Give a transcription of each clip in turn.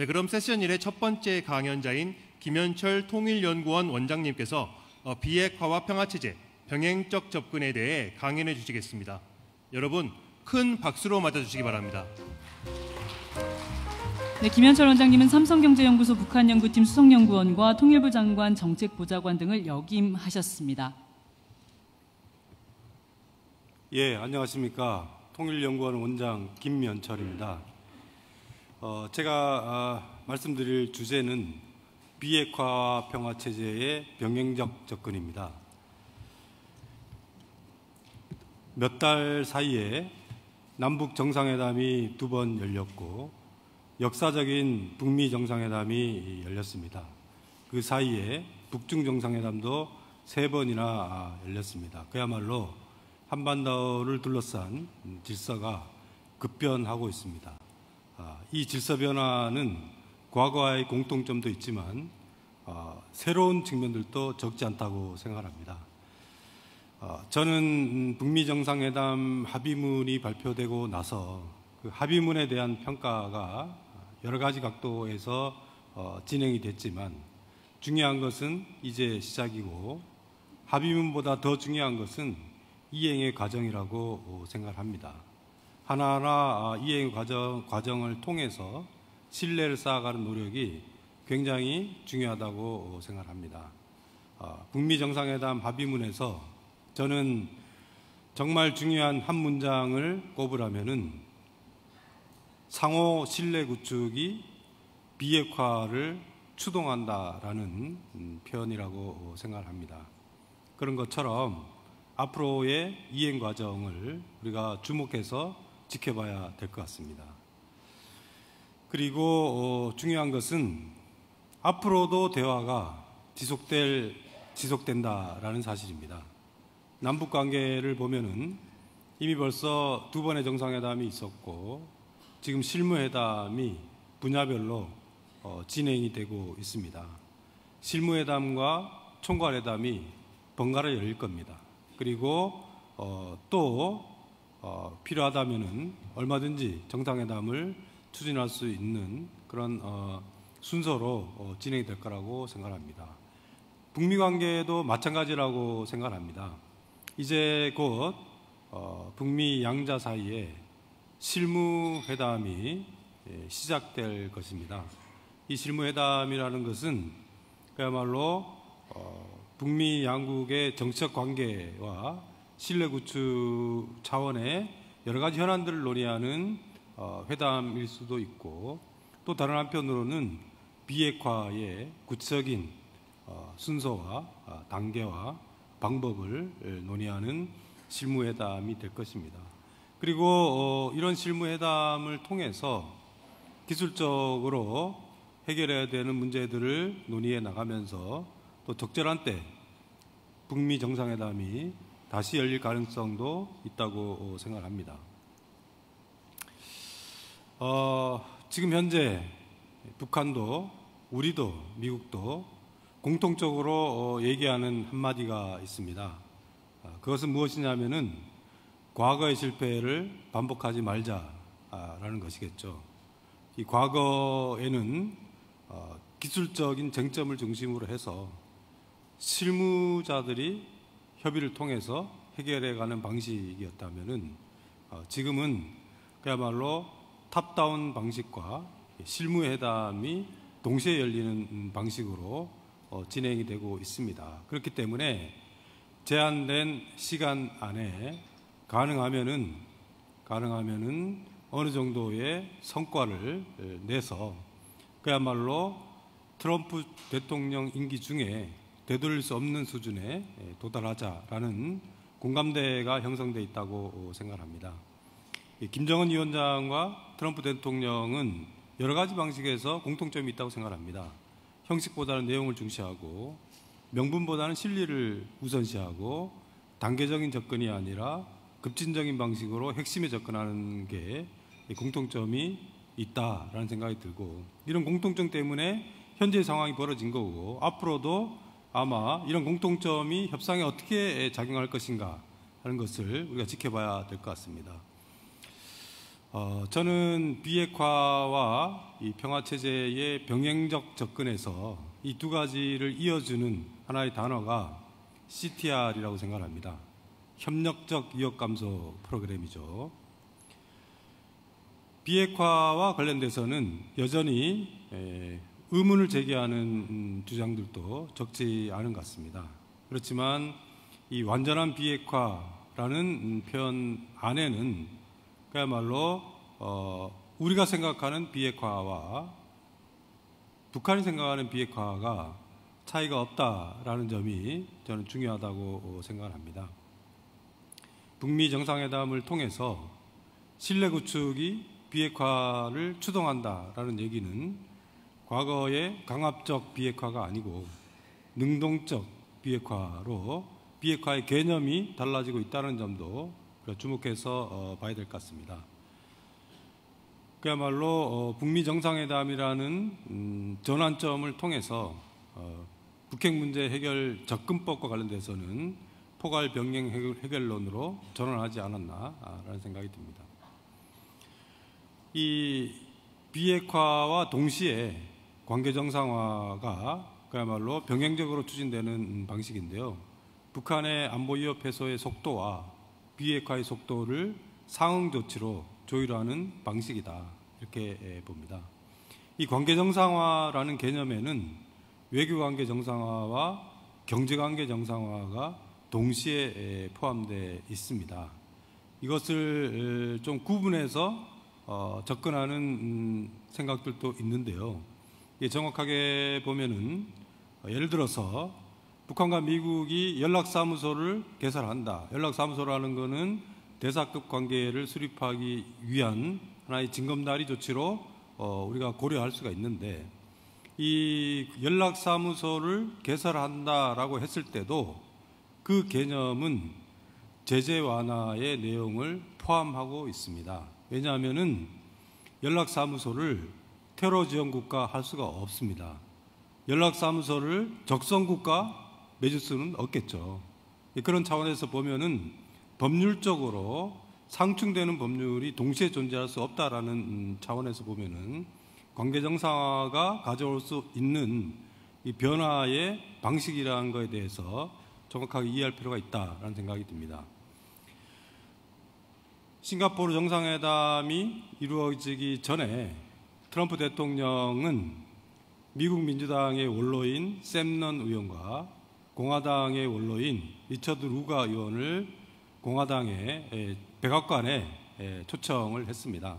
네, 그럼 세션 1의 첫 번째 강연자인 김현철 통일연구원 원장님께서 어, 비핵화와 평화체제, 병행적 접근에 대해 강연해 주시겠습니다. 여러분 큰 박수로 맞아주시기 바랍니다. 네, 김현철 원장님은 삼성경제연구소 북한연구팀 수석연구원과 통일부 장관 정책보좌관 등을 역임하셨습니다. 예, 안녕하십니까. 통일연구원 원장 김면철입니다. 어, 제가 아, 말씀드릴 주제는 비핵화 평화 체제의 병행적 접근입니다. 몇 달 사이에 남북 정상회담이 두 번 열렸고 역사적인 북미 정상회담이 열렸습니다. 그 사이에 북중 정상회담도 세 번이나 열렸습니다. 그야말로 한반도를 둘러싼 질서가 급변하고 있습니다. 아, 이 질서 변화는 과거와의 공통점도 있지만 아, 새로운 측면들도 적지 않다고 생각합니다. 아, 저는 북미 정상회담 합의문이 발표되고 나서 그 합의문에 대한 평가가 여러 가지 각도에서 어, 진행이 됐지만 중요한 것은 이제 시작이고 합의문보다 더 중요한 것은 이행의 과정이라고 생각합니다. 하나하나 아, 이행 과정, 과정을 통해서 신뢰를 쌓아가는 노력이 굉장히 중요하다고 생각합니다. 아, 북미 정상회담 합의문에서 저는 정말 중요한 한 문장을 꼽으라면은 상호 신뢰 구축이 비핵화를 추동한다라는 음, 표현이라고 생각합니다. 그런 것처럼 앞으로의 이행 과정을 우리가 주목해서 지켜봐야 될 것 같습니다. 그리고 어, 중요한 것은 앞으로도 대화가 지속될 지속된다라는 사실입니다. 남북 관계를 보면은 이미 벌써 두 번의 정상회담이 있었고 지금 실무회담이 분야별로 어, 진행이 되고 있습니다. 실무회담과 총괄회담이 번갈아 열릴 겁니다. 그리고 어, 또 어, 필요하다면은 얼마든지 정상회담을 추진할 수 있는 그런 어, 순서로 어, 진행이 될 거라고 생각합니다. 북미 관계도 마찬가지라고 생각합니다. 이제 곧 어, 북미 양자 사이에 실무회담이 예, 시작될 것입니다. 이 실무회담이라는 것은 그야말로 어, 북미 양국의 정책 관계와 신뢰 구축 차원의 여러 가지 현안들을 논의하는 어, 회담일 수도 있고 또 다른 한편으로는 비핵화의 구체적인 어, 순서와 단계와 방법을 논의하는 실무회담이 될 것입니다. 그리고 어, 이런 실무회담을 통해서 기술적으로 해결해야 되는 문제들을 논의해 나가면서 또 적절한 때 북미 정상회담이 다시 열릴 가능성도 있다고 생각합니다. 어, 지금 현재 북한도 우리도 미국도 공통적으로 어, 얘기하는 한마디가 있습니다. 아, 그것은 무엇이냐면은 과거의 실패를 반복하지 말자라는 것이겠죠. 이 과거에는 어, 기술적인 쟁점을 중심으로 해서 실무자들이 협의를 통해서 해결해가는 방식이었다면은 어, 지금은 그야말로 탑다운 방식과 실무회담이 동시에 열리는 방식으로 어, 진행이 되고 있습니다. 그렇기 때문에 제한된 시간 안에 가능하면은 가능하면은 어느 정도의 성과를 내서 그야말로 트럼프 대통령 임기 중에 되돌릴 수 없는 수준에 도달하자라는 공감대가 형성돼 있다고 생각합니다. 김정은 위원장과 트럼프 대통령은 여러 가지 방식에서 공통점이 있다고 생각합니다. 형식보다는 내용을 중시하고 명분보다는 실리를 우선시하고 단계적인 접근이 아니라 급진적인 방식으로 핵심에 접근하는 게 공통점이 있다라는 생각이 들고 이런 공통점 때문에 현재 상황이 벌어진 거고 앞으로도 아마 이런 공통점이 협상에 어떻게 작용할 것인가 하는 것을 우리가 지켜봐야 될 것 같습니다. 어, 저는 비핵화와 이 평화 체제의 병행적 접근에서 이 두 가지를 이어주는 하나의 단어가 CTR이라고 생각합니다. 협력적 위협 감소 프로그램이죠. 비핵화와 관련돼서는 여전히 에, 의문을 제기하는 음, 주장들도 적지 않은 것 같습니다. 그렇지만 이 완전한 비핵화라는 음, 표현 안에는 그야말로 어, 우리가 생각하는 비핵화와 북한이 생각하는 비핵화가 차이가 없다라는 점이 저는 중요하다고 생각합니다. 북미 정상회담을 통해서 신뢰 구축이 비핵화를 추동한다라는 얘기는 과거의 강압적 비핵화가 아니고 능동적 비핵화로 비핵화의 개념이 달라지고 있다는 점도 주목해서 어, 봐야 될 것 같습니다. 그야말로 어, 북미 정상회담이라는 음, 전환점을 통해서 어, 북핵 문제 해결 접근법과 관련돼서는 포괄 병행 해결론으로 전환하지 않았나라는 생각이 듭니다. 이 비핵화와 동시에 관계 정상화가 그야말로 병행적으로 추진되는 방식인데요. 북한의 안보 위협 해소의 속도와 비핵화의 속도를 상응 조치로 조율하는 방식이다. 이렇게 봅니다. 이 관계 정상화라는 개념에는 외교 관계 정상화와 경제 관계 정상화가 동시에 포함되어 있습니다. 이것을 좀 구분해서 어, 접근하는 음, 생각들도 있는데요. 정확하게 보면은 어, 예를 들어서 북한과 미국이 연락사무소를 개설한다. 연락사무소라는 것은 대사급 관계를 수립하기 위한 하나의 징검다리 조치로 어, 우리가 고려할 수가 있는데 이 연락사무소를 개설한다라고 했을 때도 그 개념은 제재 완화의 내용을 포함하고 있습니다. 왜냐하면은 연락사무소를 테러 지원 국가 할 수가 없습니다. 연락사무소를 적성 국가 맺을 수는 없겠죠. 그런 차원에서 보면은 법률적으로 상충되는 법률이 동시에 존재할 수 없다라는 차원에서 보면은 관계 정상화가 가져올 수 있는 이 변화의 방식이라는 것에 대해서 정확하게 이해할 필요가 있다라는 생각이 듭니다. 싱가포르 정상회담이 이루어지기 전에 트럼프 대통령은 미국 민주당의 원로인 샘넌 의원과 공화당의 원로인 리처드 루가 의원을 공화당의 백악관에 초청을 했습니다.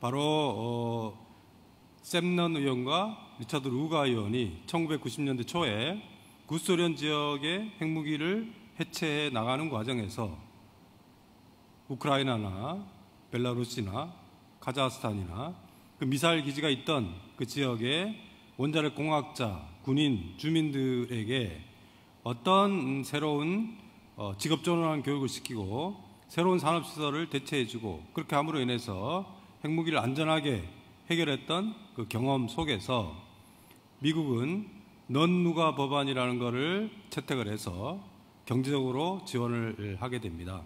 바로 어, 샘넌 의원과 리처드 루가 의원이 1990년대 초에 구소련 지역의 핵무기를 해체해 나가는 과정에서 우크라이나나 벨라루시나 카자흐스탄이나 그 미사일 기지가 있던 그 지역의 원자력 공학자, 군인, 주민들에게 어떤 새로운 어, 직업 전환 교육을 시키고 새로운 산업 시설을 대체해주고 그렇게 함으로 인해서 핵무기를 안전하게 해결했던 그 경험 속에서 미국은 넌 누가 법안이라는 것을 채택을 해서 경제적으로 지원을 하게 됩니다.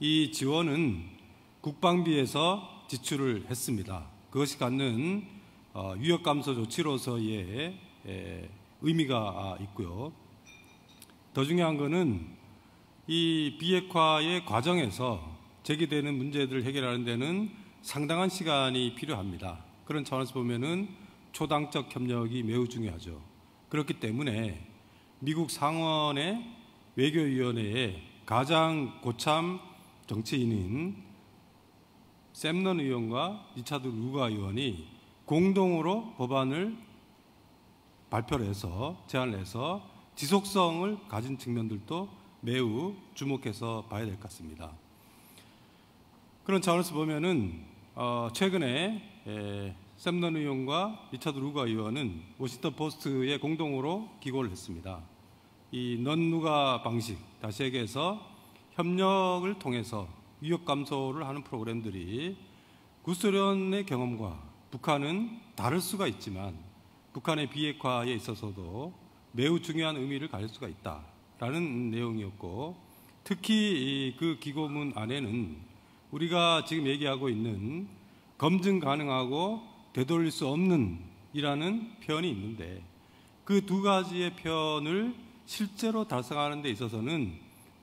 이 지원은 국방비에서 지출을 했습니다. 그것이 갖는 어, 위협 감소 조치로서의 의미가 있고요. 더 중요한 것은 이 비핵화의 과정에서 제기되는 문제들을 해결하는 데는 상당한 시간이 필요합니다. 그런 차원에서 보면은 초당적 협력이 매우 중요하죠. 그렇기 때문에 미국 상원의 외교위원회에 가장 고참 정치인인 샘넌 의원과 리차드 루가 의원이 공동으로 법안을 발표를 해서 제안을 해서 지속성을 가진 측면들도 매우 주목해서 봐야 될 것 같습니다. 그런 차원에서 보면은 어 최근에 에 샘 넌 의원과 리차드 루가 의원은 워싱턴 포스트에 공동으로 기고를 했습니다. 이 넌루가 방식, 다시 얘기해서 협력을 통해서 위협 감소를 하는 프로그램들이 구소련의 경험과 북한은 다를 수가 있지만 북한의 비핵화에 있어서도 매우 중요한 의미를 가질 수가 있다라는 내용이었고 특히 그 기고문 안에는 우리가 지금 얘기하고 있는 검증 가능하고 되돌릴 수 없는 이라는 표현이 있는데 그 두 가지의 표현을 실제로 달성하는 데 있어서는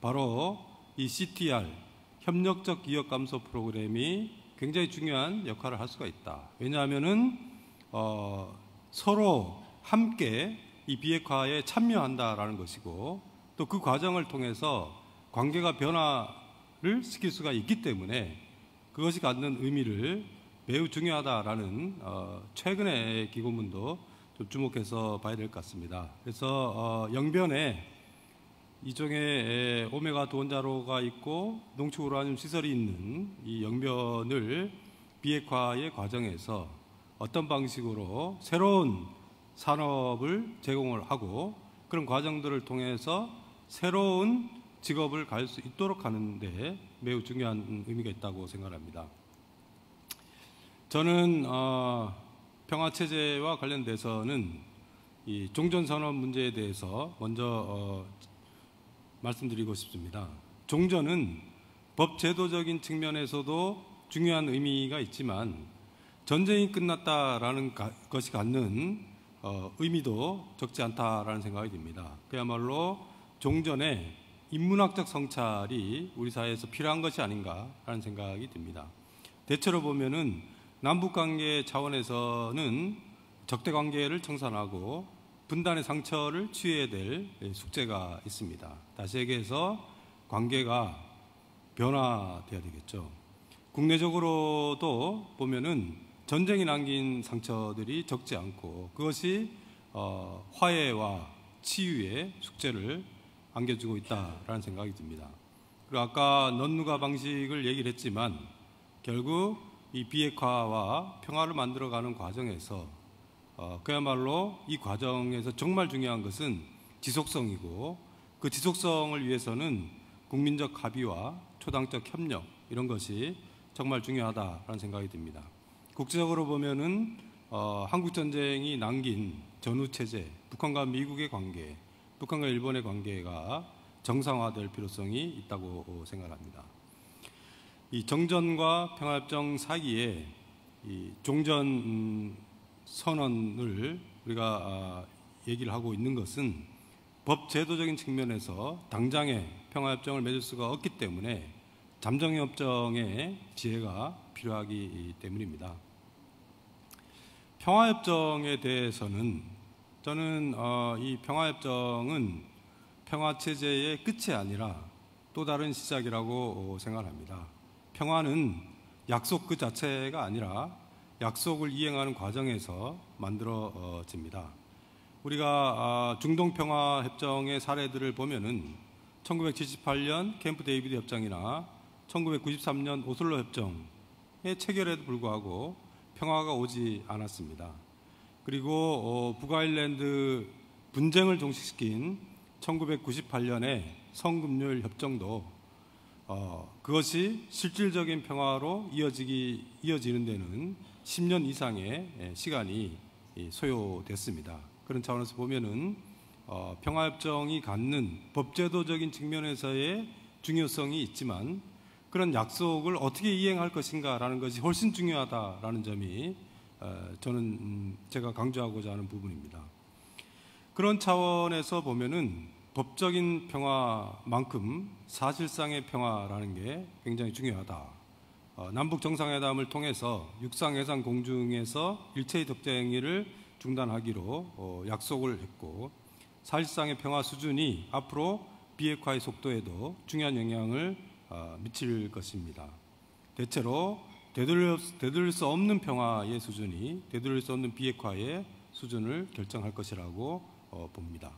바로 이 CTR 협력적 기업 감소 프로그램이 굉장히 중요한 역할을 할 수가 있다. 왜냐하면은 어, 서로 함께 이 비핵화에 참여한다라는 것이고 또 그 과정을 통해서 관계가 변화를 시킬 수가 있기 때문에 그것이 갖는 의미를 매우 중요하다라는 어, 최근의 기고문도 좀 주목해서 봐야 될 것 같습니다. 그래서 어, 영변에 이종의 오메가 두원자로가 있고 농축 우라늄 시설이 있는 이 영변을 비핵화의 과정에서 어떤 방식으로 새로운 산업을 제공을 하고 그런 과정들을 통해서 새로운 직업을 갈 수 있도록 하는데 매우 중요한 의미가 있다고 생각합니다. 저는 어, 평화 체제와 관련돼서는 이 종전 선언 문제에 대해서 먼저 어, 말씀드리고 싶습니다. 종전은 법 제도적인 측면에서도 중요한 의미가 있지만 전쟁이 끝났다라는 가, 것이 갖는 어, 의미도 적지 않다라는 생각이 듭니다. 그야말로 종전의 인문학적 성찰이 우리 사회에서 필요한 것이 아닌가라는 생각이 듭니다. 대체로 보면은 남북 관계 차원에서는 적대 관계를 청산하고 분단의 상처를 치유해야 될 숙제가 있습니다. 다시 얘기해서 관계가 변화돼야 되겠죠. 국내적으로도 보면은 전쟁이 남긴 상처들이 적지 않고 그것이 어, 화해와 치유의 숙제를 안겨주고 있다라는 생각이 듭니다. 그리고 아까 넌누가 방식을 얘기를 했지만 결국 이 비핵화와 평화를 만들어가는 과정에서 어, 그야말로 이 과정에서 정말 중요한 것은 지속성이고 그 지속성을 위해서는 국민적 합의와 초당적 협력 이런 것이 정말 중요하다라는 생각이 듭니다. 국제적으로 보면은 어, 한국 전쟁이 남긴 전후 체제, 북한과 미국의 관계, 북한과 일본의 관계가 정상화될 필요성이 있다고 생각합니다. 이 정전과 평화협정 사이에 이 종전 음, 선언을 우리가 아, 얘기를 하고 있는 것은 법 제도적인 측면에서 당장에 평화협정을 맺을 수가 없기 때문에 잠정협정의 지혜가 필요하기 때문입니다. 평화협정에 대해서는 저는 어, 이 평화협정은 평화체제의 끝이 아니라 또 다른 시작이라고 생각합니다. 평화는 약속 그 자체가 아니라 약속을 이행하는 과정에서 만들어집니다. 우리가 아, 중동 평화 협정의 사례들을 보면은 1978년 캠프 데이비드 협정이나 1993년 오슬로 협정의 체결에도 불구하고 평화가 오지 않았습니다. 그리고 어, 북아일랜드 분쟁을 종식시킨 1998년의 성금률 협정도 어, 그것이 실질적인 평화로 이어지기 이어지는 데는 10년 이상의 예, 시간이 소요됐습니다. 그런 차원에서 보면은 어, 평화협정이 갖는 법제도적인 측면에서의 중요성이 있지만 그런 약속을 어떻게 이행할 것인가라는 것이 훨씬 중요하다라는 점이 어, 저는 음, 제가 강조하고자 하는 부분입니다. 그런 차원에서 보면은 법적인 평화만큼 사실상의 평화라는 게 굉장히 중요하다. 어, 남북 정상회담을 통해서 육상 해상 공중에서 일체의 독재 행위를 중단하기로 어, 약속을 했고 사실상의 평화 수준이 앞으로 비핵화의 속도에도 중요한 영향을 어, 미칠 것입니다. 대체로 되돌릴, 되돌릴 수 없는 평화의 수준이 되돌릴 수 없는 비핵화의 수준을 결정할 것이라고 어, 봅니다.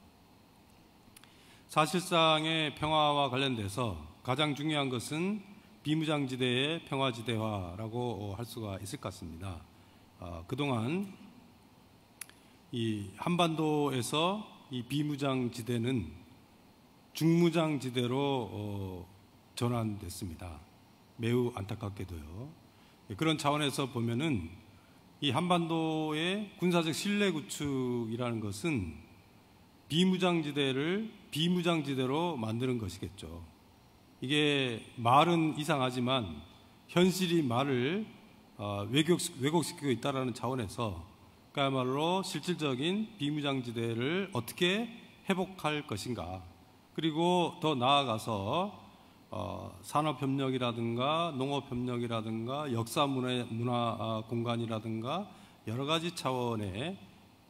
사실상의 평화와 관련돼서 가장 중요한 것은 비무장지대의 평화지대화라고 할 수가 있을 것 같습니다. 어, 그동안 이 한반도에서 이 비무장지대는 중무장지대로 어, 전환됐습니다. 매우 안타깝게도요. 그런 차원에서 보면은 이 한반도의 군사적 신뢰 구축이라는 것은 비무장지대를 비무장지대로 만드는 것이겠죠. 이게 말은 이상하지만 현실이 말을 어, 왜곡, 왜곡시키고 있다라는 차원에서 그야말로 실질적인 비무장지대를 어떻게 회복할 것인가. 그리고 더 나아가서 어, 산업협력이라든가 농업협력이라든가 역사문화 문화 아, 공간이라든가 여러 가지 차원의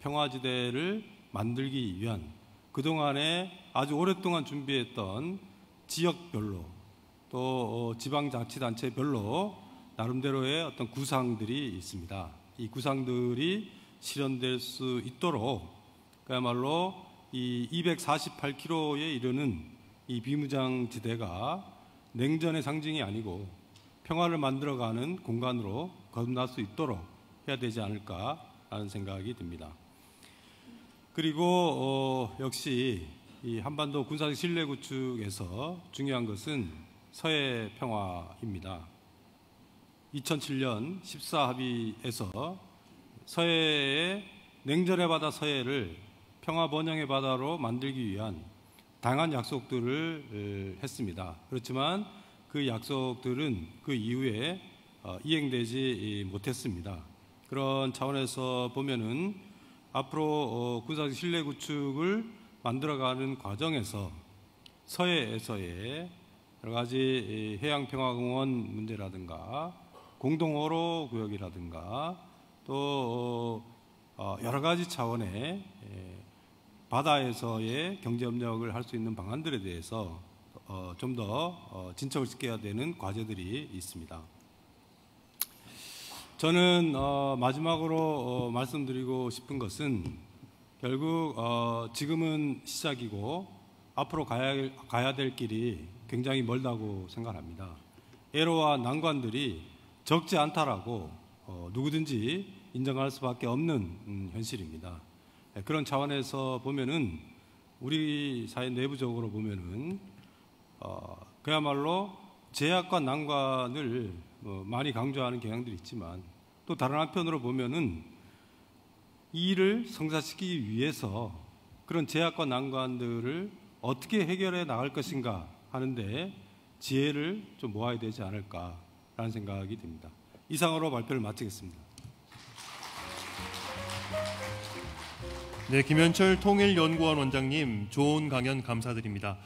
평화지대를 만들기 위한 그동안에 아주 오랫동안 준비했던 지역별로 또 어, 지방자치단체별로 나름대로의 어떤 구상들이 있습니다. 이 구상들이 실현될 수 있도록 그야말로 이 248km에 이르는 이 비무장 지대가 냉전의 상징이 아니고 평화를 만들어가는 공간으로 거듭날 수 있도록 해야 되지 않을까라는 생각이 듭니다. 그리고 어, 역시 이 한반도 군사적 신뢰 구축에서 중요한 것은 서해 평화입니다. 2007년 14합의에서 서해의 냉전의 바다 서해를 평화 번영의 바다로 만들기 위한 다양한 약속들을 했습니다. 그렇지만 그 약속들은 그 이후에 어, 이행되지 못했습니다. 그런 차원에서 보면은 앞으로 어, 군사적 신뢰 구축을 만들어가는 과정에서 서해에서의 여러 가지 해양평화공원 문제라든가 공동어로 구역이라든가 또 어, 여러 가지 차원의 바다에서의 경제협력을 할 수 있는 방안들에 대해서 어, 좀더 어, 진척을 시켜야 되는 과제들이 있습니다. 저는 어, 마지막으로 어, 말씀드리고 싶은 것은 결국 어, 지금은 시작이고 앞으로 가야, 가야 될 길이 굉장히 멀다고 생각합니다. 애로와 난관들이 적지 않다라고 어, 누구든지 인정할 수밖에 없는 음, 현실입니다. 네, 그런 차원에서 보면은 우리 사회 내부적으로 보면은 어, 그야말로 제약과 난관을 뭐 많이 강조하는 경향들이 있지만 또 다른 한편으로 보면은 이 일을 성사시키기 위해서 그런 제약과 난관들을 어떻게 해결해 나갈 것인가 하는데 지혜를 좀 모아야 되지 않을까라는 생각이 듭니다. 이상으로 발표를 마치겠습니다. 네, 김현철 통일연구원 원장님 좋은 강연 감사드립니다.